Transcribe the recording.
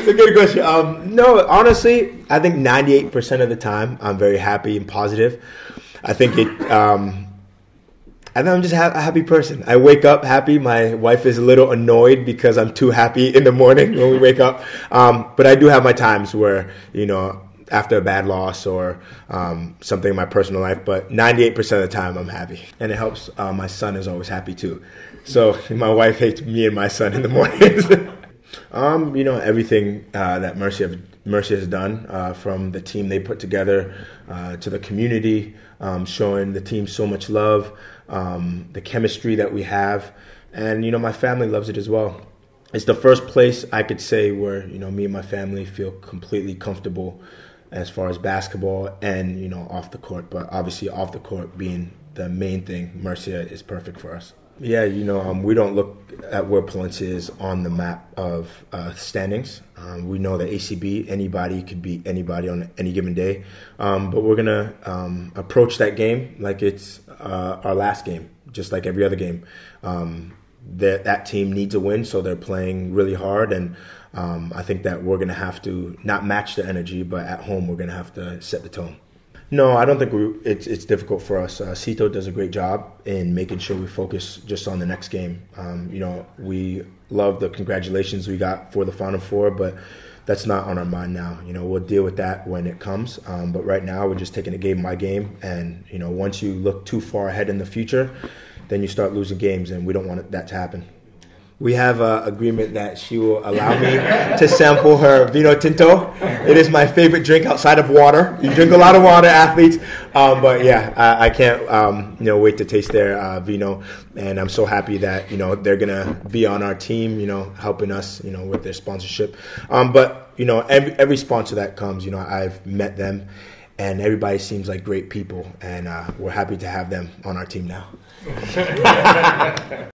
It's a good question. Um, no, honestly, I think 98% of the time I'm very happy and positive. I think it. Um, I think I'm just a happy person. I wake up happy. My wife is a little annoyed because I'm too happy in the morning when we wake up. Um, but I do have my times where you know after a bad loss or um, something in my personal life. But 98% of the time, I'm happy, and it helps. Uh, my son is always happy too. So my wife hates me and my son in the mornings. um, you know everything uh, that Murcia have, Murcia has done uh, from the team they put together uh, to the community, um, showing the team so much love, um, the chemistry that we have, and you know my family loves it as well it's the first place I could say where you know me and my family feel completely comfortable as far as basketball and you know off the court. But obviously, off the court being the main thing, Murcia is perfect for us. Yeah, you know, um, we don't look at where Palencia is on the map of uh, standings. Um, we know that ACB, anybody could beat anybody on any given day. Um, but we're going to um, approach that game like it's uh, our last game, just like every other game. Um, that, that team needs a win, so they're playing really hard. And um, I think that we're going to have to not match the energy, but at home we're going to have to set the tone. No, I don't think we, it's it's difficult for us. Uh, Sito does a great job in making sure we focus just on the next game. Um, you know, we love the congratulations we got for the Final Four, but that's not on our mind now. You know, we'll deal with that when it comes. Um, but right now, we're just taking it game by game. And you know, once you look too far ahead in the future, then you start losing games, and we don't want that to happen we have an agreement that she will allow me to sample her vino tinto. It is my favorite drink outside of water. You drink a lot of water, athletes, um, but yeah, I, I can't um, you know wait to taste their uh, vino, and I'm so happy that you know they're gonna be on our team, you know, helping us, you know, with their sponsorship. Um, but you know, every every sponsor that comes, you know, I've met them, and everybody seems like great people, and uh, we're happy to have them on our team now.